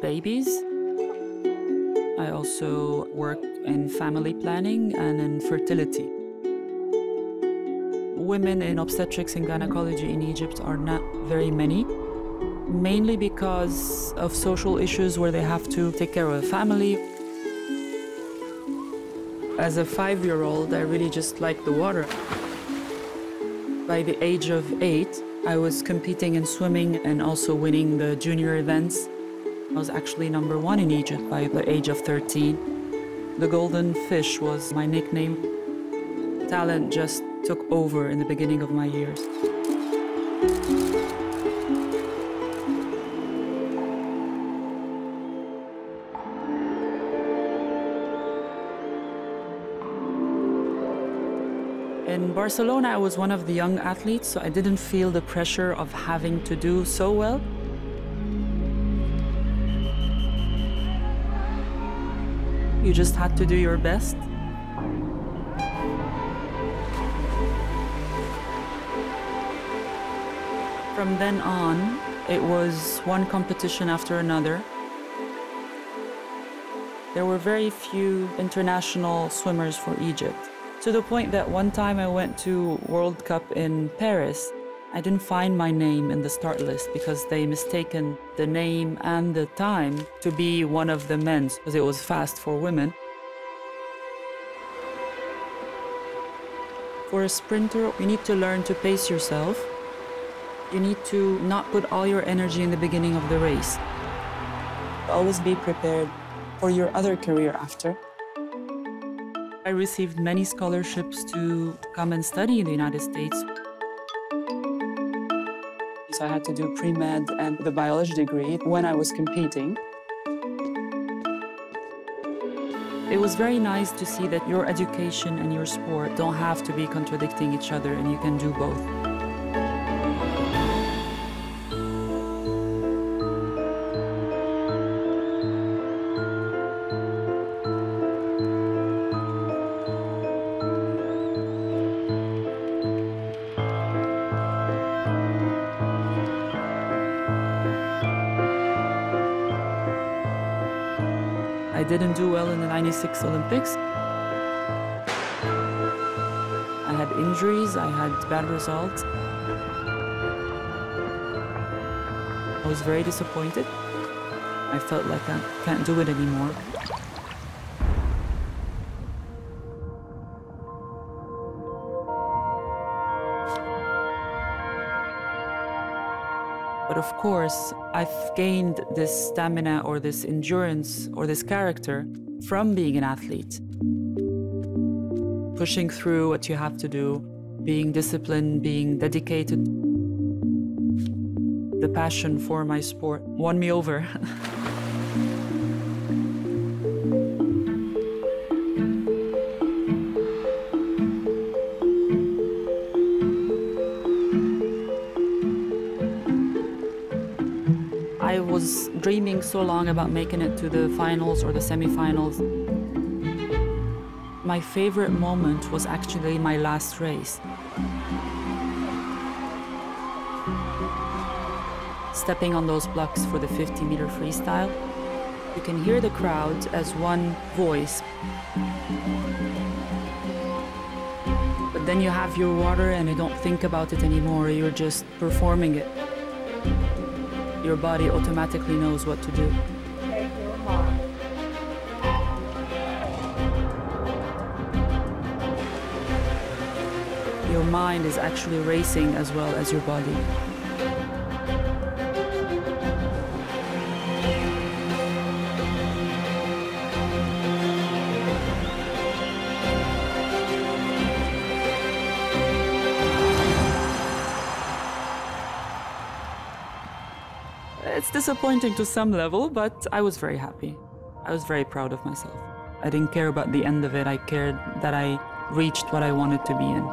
babies. I also work in family planning and in fertility. Women in obstetrics and gynecology in Egypt are not very many, mainly because of social issues where they have to take care of a family. As a five-year-old, I really just liked the water. By the age of eight, I was competing in swimming and also winning the junior events. I was actually number one in Egypt by the age of 13. The golden fish was my nickname. Talent just took over in the beginning of my years. In Barcelona, I was one of the young athletes, so I didn't feel the pressure of having to do so well. You just had to do your best. From then on, it was one competition after another. There were very few international swimmers for Egypt. To the point that one time I went to World Cup in Paris, I didn't find my name in the start list because they mistaken the name and the time to be one of the men's because it was fast for women. For a sprinter, you need to learn to pace yourself. You need to not put all your energy in the beginning of the race. Always be prepared for your other career after. I received many scholarships to come and study in the United States. So I had to do pre-med and the biology degree when I was competing. It was very nice to see that your education and your sport don't have to be contradicting each other and you can do both. Didn't do well in the 96 Olympics. I had injuries, I had bad results. I was very disappointed. I felt like I can't do it anymore. But of course, I've gained this stamina or this endurance or this character from being an athlete. Pushing through what you have to do, being disciplined, being dedicated. The passion for my sport won me over. was dreaming so long about making it to the finals or the semifinals. My favorite moment was actually my last race. Stepping on those blocks for the 50 meter freestyle, you can hear the crowd as one voice. But then you have your water and you don't think about it anymore, you're just performing it your body automatically knows what to do. Your mind is actually racing as well as your body. It's disappointing to some level, but I was very happy. I was very proud of myself. I didn't care about the end of it. I cared that I reached what I wanted to be in.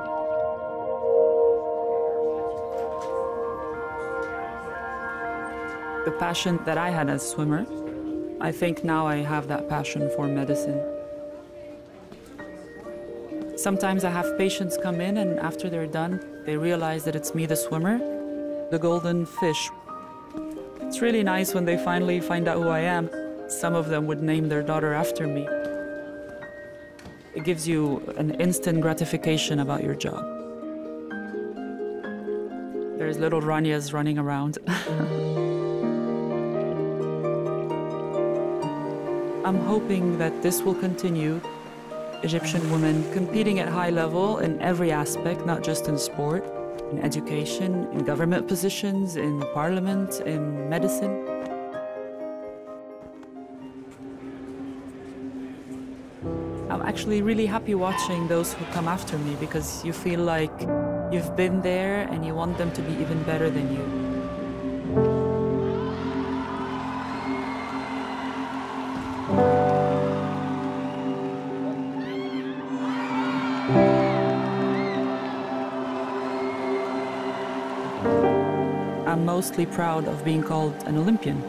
The passion that I had as a swimmer, I think now I have that passion for medicine. Sometimes I have patients come in and after they're done, they realize that it's me, the swimmer. The golden fish It's really nice when they finally find out who I am. Some of them would name their daughter after me. It gives you an instant gratification about your job. There's little Ranias running around. I'm hoping that this will continue. Egyptian women competing at high level in every aspect, not just in sport, in education, in government positions, in parliament, in medicine. I'm actually really happy watching those who come after me because you feel like you've been there and you want them to be even better than you. Mostly proud of being called an Olympian.